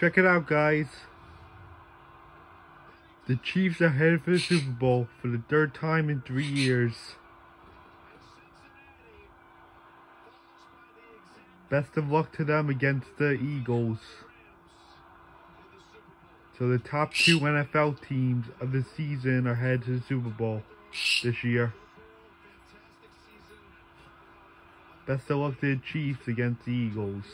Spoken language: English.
Check it out, guys. The Chiefs are headed for the Super Bowl for the third time in three years. Best of luck to them against the Eagles. So the top two NFL teams of the season are headed to the Super Bowl this year. Best of luck to the Chiefs against the Eagles.